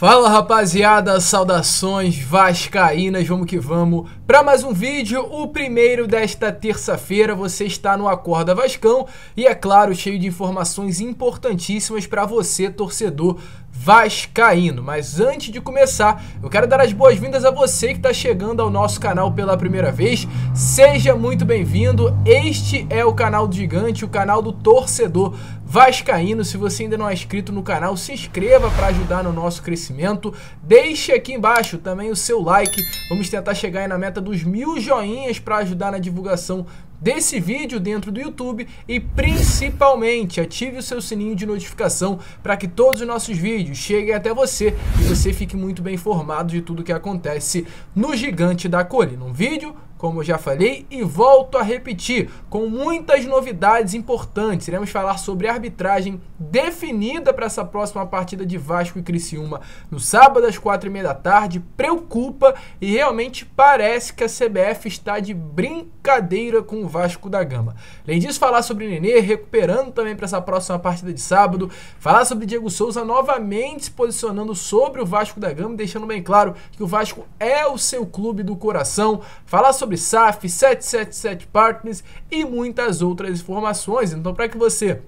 Fala rapaziada, saudações vascaínas, vamos que vamos para mais um vídeo, o primeiro desta terça-feira, você está no Acorda Vascão e é claro, cheio de informações importantíssimas para você, torcedor vascaíno. Mas antes de começar, eu quero dar as boas-vindas a você que está chegando ao nosso canal pela primeira vez. Seja muito bem-vindo. Este é o canal do Gigante, o canal do torcedor vascaíno. Se você ainda não é inscrito no canal, se inscreva para ajudar no nosso crescimento. Deixe aqui embaixo também o seu like. Vamos tentar chegar na meta dos mil joinhas para ajudar na divulgação desse vídeo dentro do YouTube e principalmente ative o seu sininho de notificação para que todos os nossos vídeos cheguem até você e você fique muito bem informado de tudo que acontece no Gigante da Colina. Um vídeo como já falei, e volto a repetir, com muitas novidades importantes. Iremos falar sobre a arbitragem definida para essa próxima partida de Vasco e Criciúma no sábado às quatro e meia da tarde. Preocupa e realmente parece que a CBF está de brincadeira com o Vasco da Gama. Além disso, falar sobre Nenê recuperando também para essa próxima partida de sábado. Falar sobre Diego Souza novamente se posicionando sobre o Vasco da Gama, deixando bem claro que o Vasco é o seu clube do coração. Falar sobre sobre SAF, 777 Partners e muitas outras informações. Então, para que você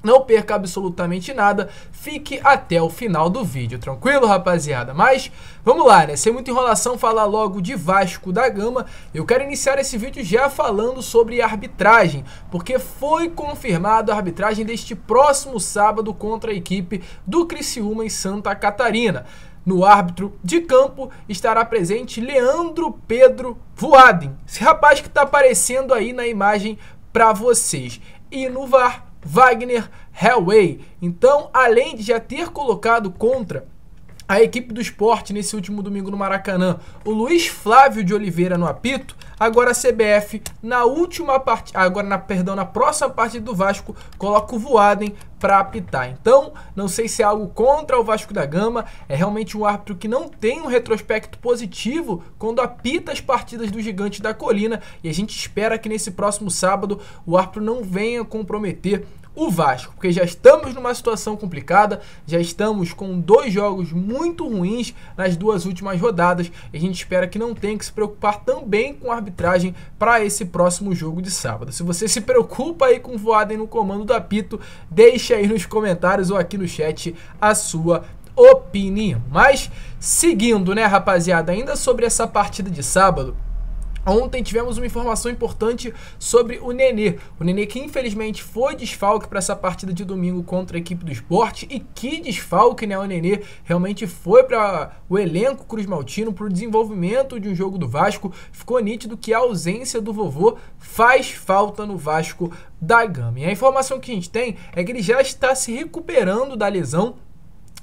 não perca absolutamente nada, fique até o final do vídeo, tranquilo, rapaziada? Mas vamos lá, né? Sem muita enrolação, falar logo de Vasco da Gama. Eu quero iniciar esse vídeo já falando sobre arbitragem, porque foi confirmada a arbitragem deste próximo sábado contra a equipe do Criciúma em Santa Catarina. No árbitro de campo estará presente Leandro Pedro Voaden, esse rapaz que está aparecendo aí na imagem para vocês. E no VAR, Wagner Hellway. Então, além de já ter colocado contra a equipe do esporte nesse último domingo no Maracanã, o Luiz Flávio de Oliveira no apito, agora a CBF na última partida, agora na perdão, na próxima partida do Vasco, coloca o Voaden para apitar. Então, não sei se é algo contra o Vasco da Gama, é realmente um árbitro que não tem um retrospecto positivo quando apita as partidas do Gigante da Colina, e a gente espera que nesse próximo sábado o árbitro não venha comprometer o Vasco, porque já estamos numa situação complicada, já estamos com dois jogos muito ruins nas duas últimas rodadas, e a gente espera que não tenha que se preocupar também com a arbitragem para esse próximo jogo de sábado. Se você se preocupa aí com o Voaden no comando do apito, deixe aí nos comentários ou aqui no chat a sua opinião. Mas seguindo, né, rapaziada, ainda sobre essa partida de sábado, Ontem tivemos uma informação importante sobre o Nenê. O Nenê que infelizmente foi desfalque para essa partida de domingo contra a equipe do esporte. E que desfalque, né? O Nenê realmente foi para o elenco Cruz Maltino, para o desenvolvimento de um jogo do Vasco. Ficou nítido que a ausência do vovô faz falta no Vasco da Gama. E a informação que a gente tem é que ele já está se recuperando da lesão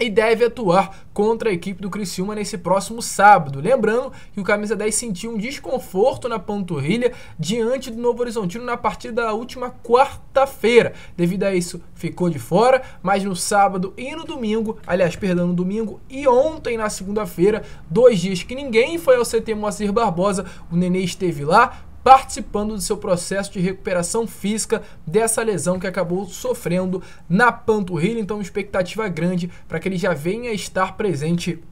e deve atuar contra a equipe do Criciúma nesse próximo sábado. Lembrando que o camisa 10 sentiu um desconforto na panturrilha diante do Novo Horizontino na partida da última quarta-feira. Devido a isso, ficou de fora, mas no sábado e no domingo, aliás, perdão, no domingo e ontem na segunda-feira, dois dias que ninguém foi ao CT Moacir Barbosa, o Nenê esteve lá, participando do seu processo de recuperação física dessa lesão que acabou sofrendo na panturrilha. Então, expectativa grande para que ele já venha estar presente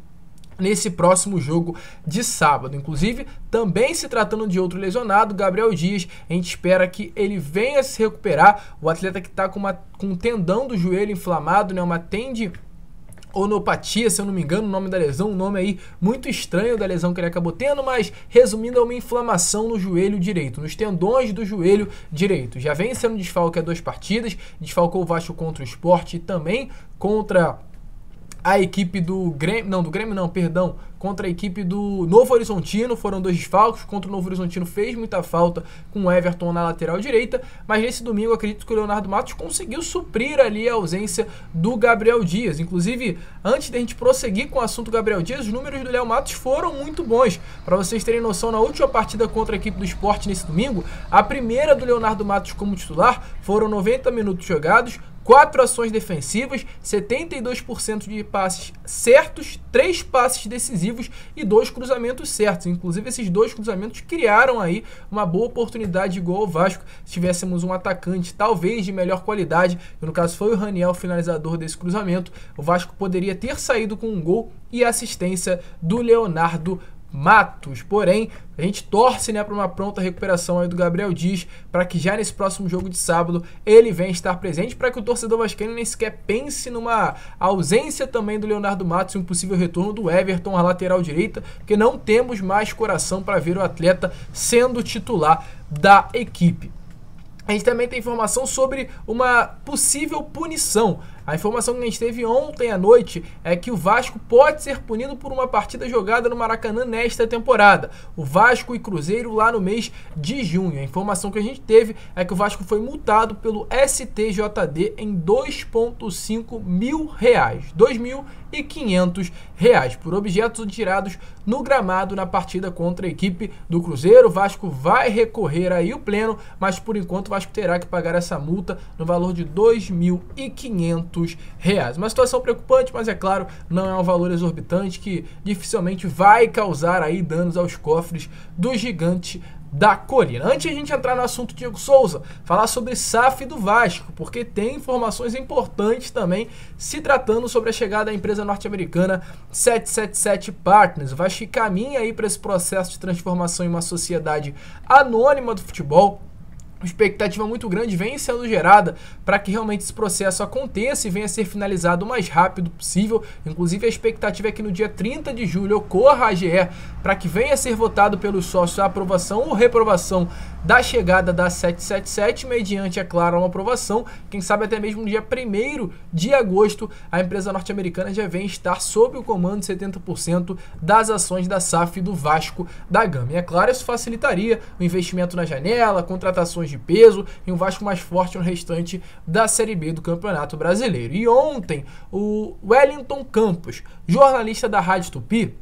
nesse próximo jogo de sábado. Inclusive, também se tratando de outro lesionado, Gabriel Dias, a gente espera que ele venha se recuperar. O atleta que está com, uma, com um tendão do joelho inflamado, né, uma tende onopatia, se eu não me engano, o nome da lesão, um nome aí muito estranho da lesão que ele acabou tendo, mas resumindo é uma inflamação no joelho direito, nos tendões do joelho direito. Já vem sendo desfalque há duas partidas, desfalcou o Vasco contra o Esporte e também contra a equipe do Grêmio, não, do Grêmio não, perdão, contra a equipe do Novo Horizontino, foram dois desfalques, contra o Novo Horizontino fez muita falta com o Everton na lateral direita, mas nesse domingo acredito que o Leonardo Matos conseguiu suprir ali a ausência do Gabriel Dias. Inclusive, antes da gente prosseguir com o assunto Gabriel Dias, os números do Léo Matos foram muito bons. Para vocês terem noção, na última partida contra a equipe do esporte nesse domingo, a primeira do Leonardo Matos como titular foram 90 minutos jogados, quatro ações defensivas, 72% de passes certos, três passes decisivos e dois cruzamentos certos. Inclusive, esses dois cruzamentos criaram aí uma boa oportunidade igual ao Vasco. Se tivéssemos um atacante, talvez de melhor qualidade, que no caso foi o Raniel, finalizador desse cruzamento, o Vasco poderia ter saído com um gol e assistência do Leonardo Matos. Porém, a gente torce né, para uma pronta recuperação aí do Gabriel Dias, para que já nesse próximo jogo de sábado ele venha estar presente, para que o torcedor vascaíno nem sequer pense numa ausência também do Leonardo Matos e um possível retorno do Everton à lateral direita, porque não temos mais coração para ver o atleta sendo titular da equipe. A gente também tem informação sobre uma possível punição a informação que a gente teve ontem à noite é que o Vasco pode ser punido por uma partida jogada no Maracanã nesta temporada. O Vasco e Cruzeiro lá no mês de junho. A informação que a gente teve é que o Vasco foi multado pelo STJD em 2,5 mil reais. 2.500 reais por objetos tirados no gramado na partida contra a equipe do Cruzeiro. O Vasco vai recorrer aí o pleno, mas por enquanto o Vasco terá que pagar essa multa no valor de 2.500 reais. Uma situação preocupante, mas é claro, não é um valor exorbitante que dificilmente vai causar aí danos aos cofres do gigante da Corina. Antes de a gente entrar no assunto Diego Souza, falar sobre SAF do Vasco, porque tem informações importantes também se tratando sobre a chegada da empresa norte-americana 777 Partners. O Vasco caminha aí para esse processo de transformação em uma sociedade anônima do futebol expectativa muito grande vem sendo gerada para que realmente esse processo aconteça e venha a ser finalizado o mais rápido possível. Inclusive, a expectativa é que no dia 30 de julho ocorra a AGE para que venha a ser votado pelos sócios a aprovação ou reprovação da chegada da 777, mediante, é claro, uma aprovação. Quem sabe até mesmo no dia 1 de agosto, a empresa norte-americana já vem estar sob o comando de 70% das ações da SAF do Vasco da Gama. E é claro, isso facilitaria o investimento na janela, contratações de peso e um Vasco mais forte no restante da Série B do Campeonato Brasileiro. E ontem, o Wellington Campos, jornalista da Rádio Tupi,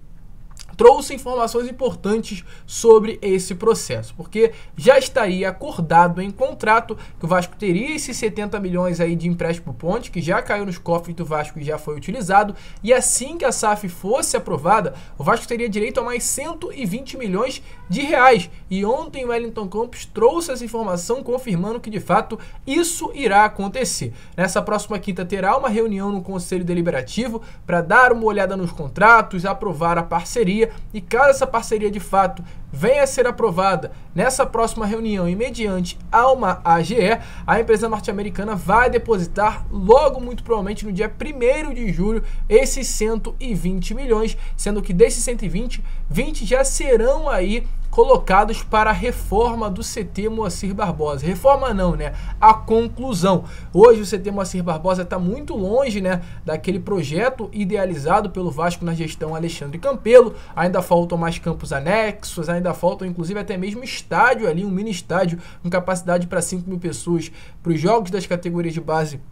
trouxe informações importantes sobre esse processo, porque já estaria acordado em contrato que o Vasco teria esses 70 milhões aí de empréstimo ponte, que já caiu nos cofres do Vasco e já foi utilizado, e assim que a SAF fosse aprovada, o Vasco teria direito a mais 120 milhões de reais. E ontem o Wellington Campos trouxe essa informação confirmando que de fato isso irá acontecer. Nessa próxima quinta terá uma reunião no Conselho Deliberativo para dar uma olhada nos contratos, aprovar a parceria parceria. E caso essa parceria de fato venha a ser aprovada nessa próxima reunião e mediante a uma AGE, a empresa norte-americana vai depositar logo muito provavelmente no dia 1 de julho esses 120 milhões, sendo que desses 120, 20 já serão aí colocados para a reforma do CT Moacir Barbosa. Reforma não, né? A conclusão. Hoje o CT Moacir Barbosa está muito longe, né, daquele projeto idealizado pelo Vasco na gestão Alexandre Campelo. Ainda faltam mais campos anexos, ainda faltam inclusive até mesmo estádio ali, um mini estádio com capacidade para 5 mil pessoas para os jogos das categorias de base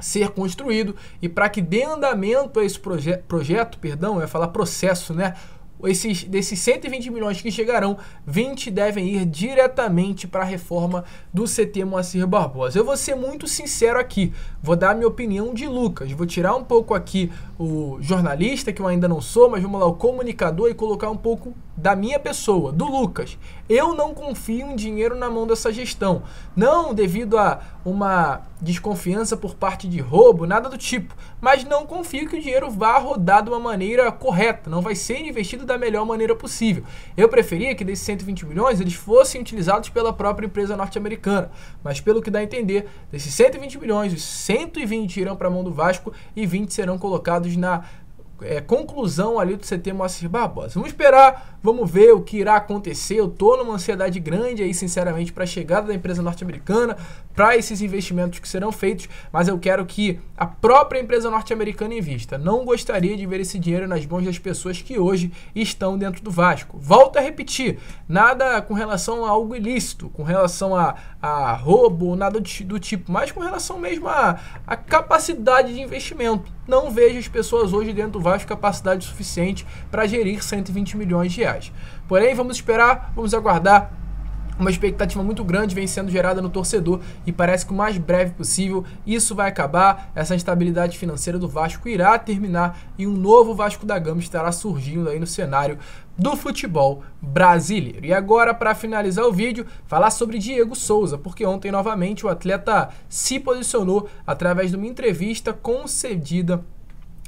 ser construído e para que dê andamento a esse proje projeto, perdão, eu ia falar processo, né? Esses, desses 120 milhões que chegarão, 20 devem ir diretamente para a reforma do CT Moacir Barbosa. Eu vou ser muito sincero aqui, vou dar a minha opinião de Lucas, vou tirar um pouco aqui o jornalista, que eu ainda não sou, mas vamos lá, o comunicador e colocar um pouco da minha pessoa, do Lucas. Eu não confio em dinheiro na mão dessa gestão. Não devido a uma desconfiança por parte de roubo, nada do tipo. Mas não confio que o dinheiro vá rodar de uma maneira correta, não vai ser investido da melhor maneira possível. Eu preferia que desses 120 milhões eles fossem utilizados pela própria empresa norte-americana. Mas pelo que dá a entender, desses 120 milhões, os 120 irão para a mão do Vasco e 20 serão colocados na é, conclusão ali do CT Moacir Barbosa. Vamos esperar, vamos ver o que irá acontecer. Eu tô numa ansiedade grande aí, sinceramente, para a chegada da empresa norte-americana, para esses investimentos que serão feitos, mas eu quero que a própria empresa norte-americana invista. Não gostaria de ver esse dinheiro nas mãos das pessoas que hoje estão dentro do Vasco. Volto a repetir, nada com relação a algo ilícito, com relação a, a roubo, nada do, do tipo, mas com relação mesmo a capacidade de investimento. Não vejo as pessoas hoje dentro do Vasco capacidade suficiente para gerir 120 milhões de reais. Porém, vamos esperar, vamos aguardar uma expectativa muito grande vem sendo gerada no torcedor e parece que o mais breve possível isso vai acabar. Essa instabilidade financeira do Vasco irá terminar e um novo Vasco da Gama estará surgindo aí no cenário do futebol brasileiro. E agora, para finalizar o vídeo, falar sobre Diego Souza, porque ontem novamente o atleta se posicionou através de uma entrevista concedida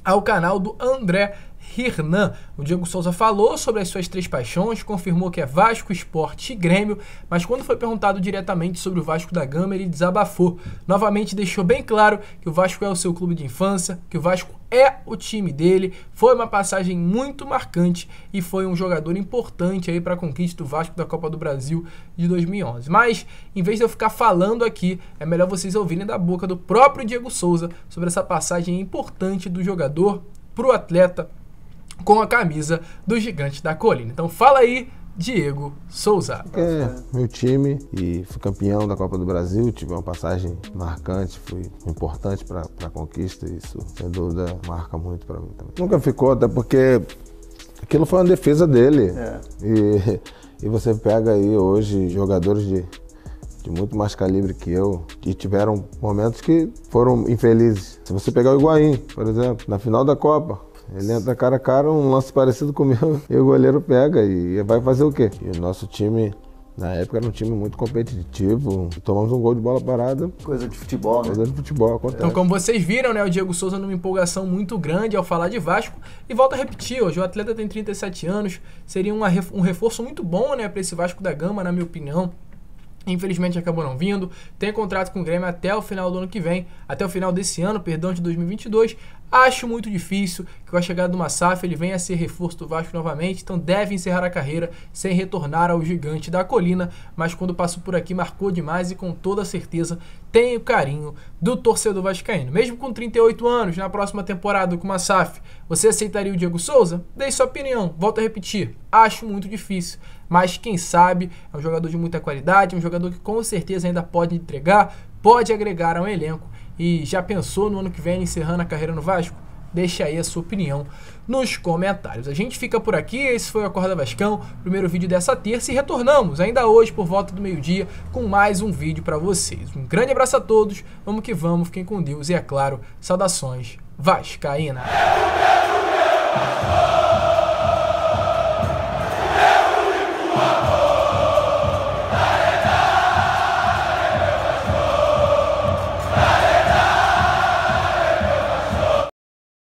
ao canal do André Hernan. O Diego Souza falou sobre as suas três paixões, confirmou que é Vasco, Esporte e Grêmio, mas quando foi perguntado diretamente sobre o Vasco da Gama, ele desabafou. Novamente deixou bem claro que o Vasco é o seu clube de infância, que o Vasco é o time dele. Foi uma passagem muito marcante e foi um jogador importante aí para a conquista do Vasco da Copa do Brasil de 2011. Mas, em vez de eu ficar falando aqui, é melhor vocês ouvirem da boca do próprio Diego Souza sobre essa passagem importante do jogador para o atleta com a camisa do Gigante da Colina. Então fala aí, Diego Souza. É, meu time e fui campeão da Copa do Brasil, tive uma passagem marcante, fui importante para a conquista, isso sem dúvida marca muito para mim também. Nunca ficou, até porque aquilo foi uma defesa dele. É. E, e você pega aí hoje jogadores de, de muito mais calibre que eu e tiveram momentos que foram infelizes. Se você pegar o Higuaín, por exemplo, na final da Copa, ele entra cara a cara, um lance parecido com o meu, e o goleiro pega e vai fazer o quê? E o nosso time, na época, era um time muito competitivo. Tomamos um gol de bola parada. Coisa de futebol, né? Coisa de futebol, acontece. Então, como vocês viram, né, o Diego Souza numa empolgação muito grande ao falar de Vasco. E volta a repetir, hoje o atleta tem 37 anos, seria uma, um reforço muito bom, né, para esse Vasco da Gama, na minha opinião. Infelizmente acabou não vindo. Tem contrato com o Grêmio até o final do ano que vem, até o final desse ano, perdão, de 2022. Acho muito difícil que com a chegada do Massaf ele venha a ser reforço do Vasco novamente, então deve encerrar a carreira sem retornar ao gigante da colina, mas quando passou por aqui marcou demais e com toda certeza tem o carinho do torcedor vascaíno. Mesmo com 38 anos, na próxima temporada com o Massaf, você aceitaria o Diego Souza? Dei sua opinião, volto a repetir, acho muito difícil, mas quem sabe é um jogador de muita qualidade, um jogador que com certeza ainda pode entregar, pode agregar ao elenco e já pensou no ano que vem encerrando a carreira no Vasco? Deixa aí a sua opinião nos comentários. A gente fica por aqui, esse foi o Acorda Vascão, primeiro vídeo dessa terça e retornamos ainda hoje por volta do meio-dia com mais um vídeo para vocês. Um grande abraço a todos, vamos que vamos, fiquem com Deus e é claro, saudações vascaína.